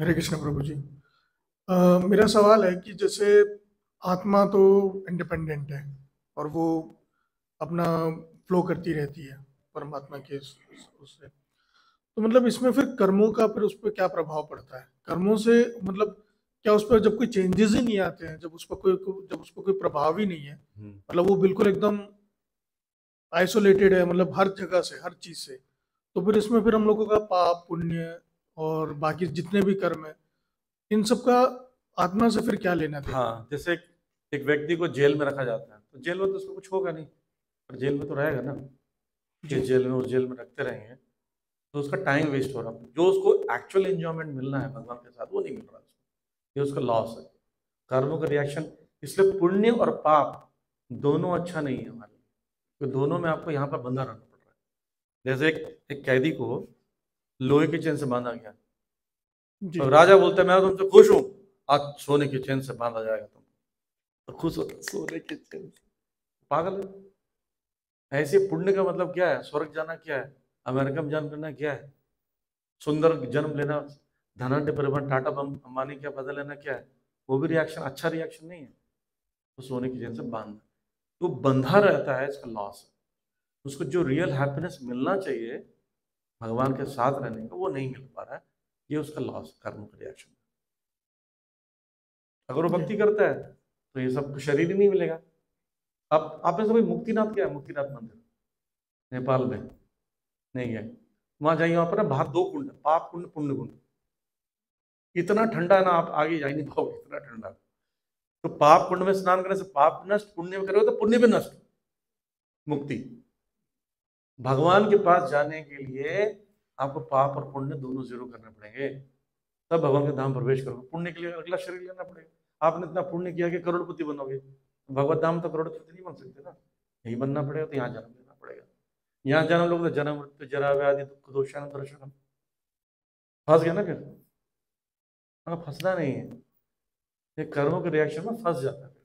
हरे कृष्ण प्रभु जी। अ, मेरा सवाल है कि जैसे आत्मा तो इंडिपेंडेंट है और वो अपना फ्लो करती रहती है परमात्मा के उस- उस- उससे। तो मतलब इसमें फिर कर्मों का फिर उस पर क्या प्रभाव पड़ता है? कर्मों से मतलब क्या उस पर जब कोई चेंजेस ही नहीं आते हैं जब उस पर कोई कोई- जब उस पर कोई प्रभाव ही नहीं है हम्म, मतलब वो बिल्कुल एकदम आइसोलेटेड है मतलब हर जगह से हर चीज़ से तो फिर इसमें फिर हम लोगों का पाप पुण्य और बाकी जितने भी कर्म है इन सब का आत्मा से फिर क्या लेना था हाँ जैसे एक, एक व्यक्ति को जेल में रखा जाता है तो जेल में तो उसको कुछ होगा नहीं पर जेल में तो रहेगा ना। जिस जेल में उस जेल में रखते रहेंगे तो उसका टाइम वेस्ट हो रहा है। जो उसको एक्चुअल एंजॉयमेंट मिलना है भगवान के साथ वो नहीं मिल रहा उसको ये उसका लॉस है। कर्मों का रिएक्शन इसलिए पुण्य और पाप दोनों अच्छा नहीं है हमारे लिए। तो दोनों में आपको यहाँ पर बंधा रहना पड़ रहा है। जैसे एक, एक कैदी को लोहे की चेन से बांधा गया। तो राजा बोलता है मैं तुमसे खुश हूँ। आज सोने की चेन से बांधा जाएगा तुम तो खुश होता सोने की चेन से। पागल है। ऐसे पुण्य का मतलब क्या है? स्वर्ग जाना क्या है? अमेरिका में जन्म लेना क्या है? सुंदर जन्म लेना धनाढ़ परिवहन टाटा बम अंबानी का पता लेना क्या है? वो भी रिएक्शन अच्छा रिएक्शन नहीं है। तो सोने की चेन से बांधना तो बंधा रहता है इसका लॉस उसको जो रियल हैप्पीनेस मिलना चाहिए भगवान के साथ रहने का वो नहीं मिल पा रहा है। ये उसका लॉस कर्म का रिएक्शन अगर वो भक्ति करता है तो ये सब शरीर ही नहीं मिलेगा। अब आपने सभी मुक्तिनाथ क्या है? मुक्तिनाथ मंदिर। नेपाल में। नहीं है। वहाँ जाइए वहाँ पर ना बाहर दो कुंड पाप कुंड पुण्य कुंड। इतना ठंडा है ना आप आगे जा नहीं पाओगे इतना ठंडा। तो पाप कुंड में स्नान करने से पाप नष्ट पुण्य में करोगे तो पुण्य भी नष्ट। मुक्ति। भगवान के पास जाने के लिए आपको पाप और पुण्य दोनों ज़ीरो करने पड़ेंगे। तब भगवान के धाम प्रवेश करोगे। पुण्य के लिए अगला शरीर लेना पड़ेगा। आपने इतना पुण्य किया कि करोड़पति बनोगे। भगवत धाम तो करोड़पति नहीं बन सकते ना। यही बनना पड़ेगा तो यहाँ जन्म लेना पड़ेगा। यहाँ जन्म लोग तो जन्म मृत्यु, जरा व्याधि, दुख, दोषान, दर्शन। फंस गया ना फिर? हाँ फंसना नहीं है। ये कर्मों के रिएक्शन में फंस जाता है।